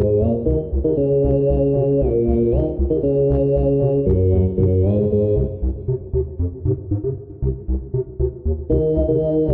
la la la